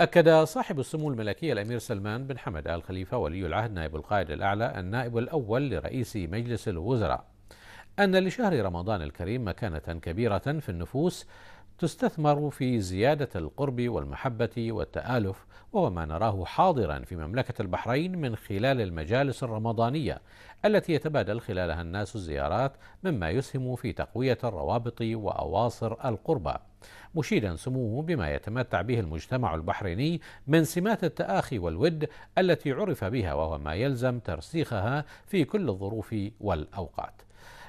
أكد صاحب السمو الملكي الأمير سلمان بن حمد آل خليفة ولي العهد نائب القائد الأعلى النائب الأول لرئيس مجلس الوزراء أن لشهر رمضان الكريم مكانة كبيرة في النفوس تستثمر في زيادة القرب والمحبة والتآلف وهو ما نراه حاضرا في مملكة البحرين من خلال المجالس الرمضانية التي يتبادل خلالها الناس الزيارات مما يسهم في تقوية الروابط وأواصر القربى مشيدا سموه بما يتمتع به المجتمع البحريني من سمات التآخي والود التي عرف بها وهو ما يلزم ترسيخها في كل الظروف والأوقات.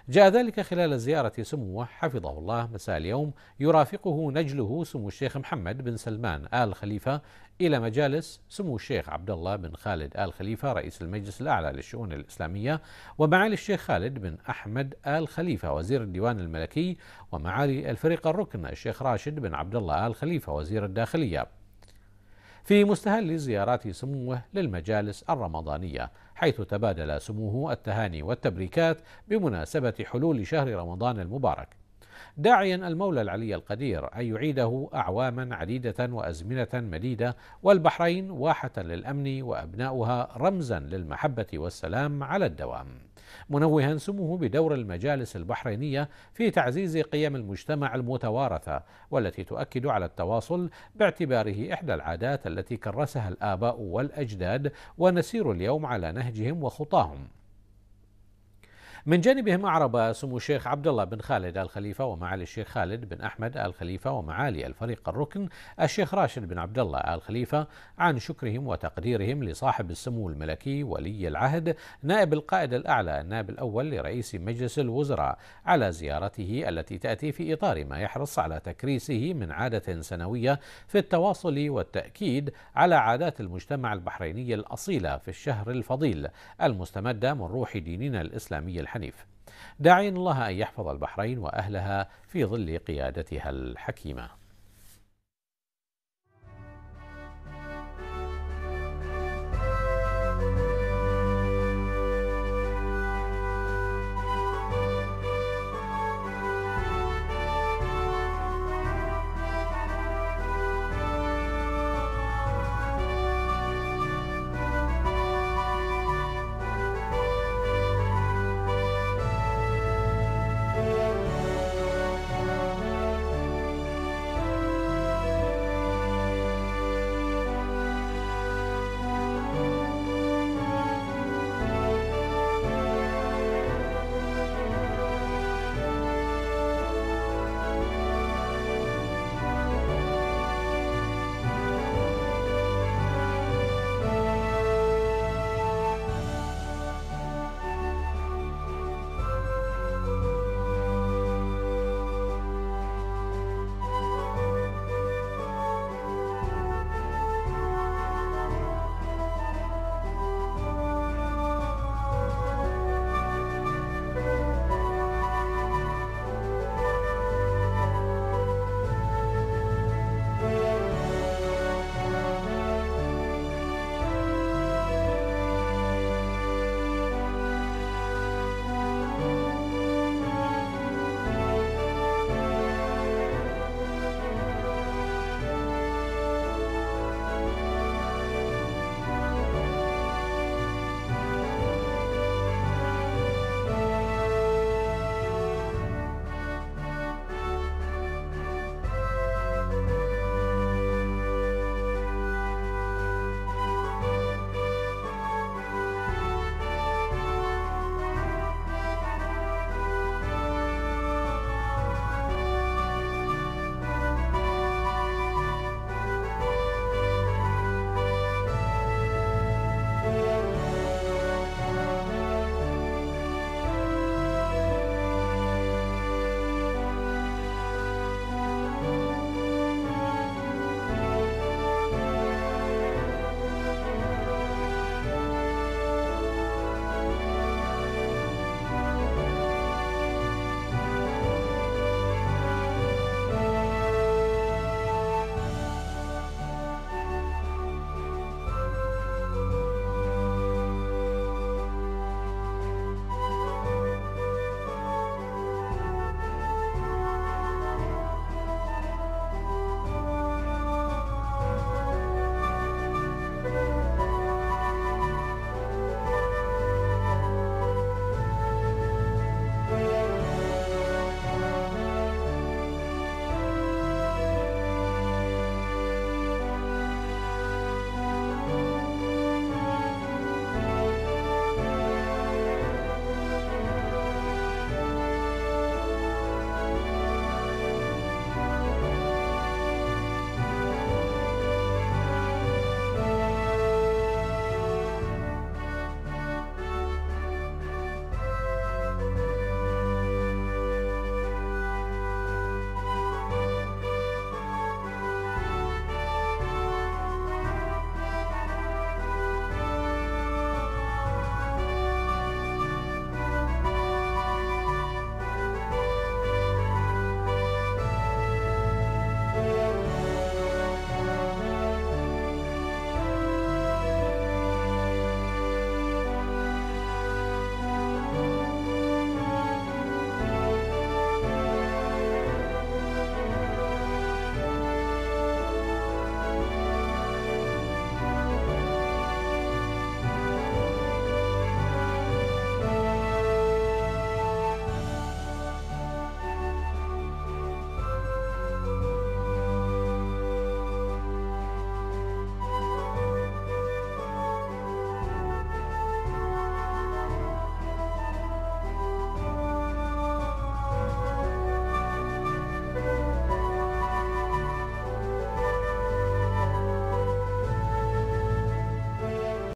جاء ذلك خلال زيارة سموه حفظه الله مساء اليوم يرافقه نجله سمو الشيخ محمد بن سلمان آل خليفة إلى مجالس سمو الشيخ عبد الله بن خالد آل خليفة رئيس المجلس الأعلى للشؤون الإسلامية ومعالي الشيخ خالد بن أحمد آل خليفة وزير الديوان الملكي ومعالي الفريق الركن الشيخ راشد بن عبد الله آل خليفة وزير الداخلية. في مستهل زيارات سموه للمجالس الرمضانية حيث تبادل سموه التهاني والتبريكات بمناسبة حلول شهر رمضان المبارك. داعيا المولى العلي القدير أن يعيده أعواما عديدة وأزمنة مديدة والبحرين واحة للأمن وأبناؤها رمزا للمحبة والسلام على الدوام. منوها سموه بدور المجالس البحرينية في تعزيز قيم المجتمع المتوارثة والتي تؤكد على التواصل باعتباره إحدى العادات التي كرسها الآباء والأجداد ونسير اليوم على نهجهم وخطاهم. من جانبهم أعرب سمو الشيخ عبد الله بن خالد آل خليفة ومعالي الشيخ خالد بن أحمد آل خليفة ومعالي الفريق الركن الشيخ راشد بن عبد الله آل خليفة عن شكرهم وتقديرهم لصاحب السمو الملكي ولي العهد نائب القائد الأعلى النائب الأول لرئيس مجلس الوزراء على زيارته التي تأتي في إطار ما يحرص على تكريسه من عادة سنوية في التواصل والتأكيد على عادات المجتمع البحريني الأصيلة في الشهر الفضيل المستمدة من روح ديننا الإسلامي الحنيف. داعين الله أن يحفظ البحرين وأهلها في ظل قيادتها الحكيمة.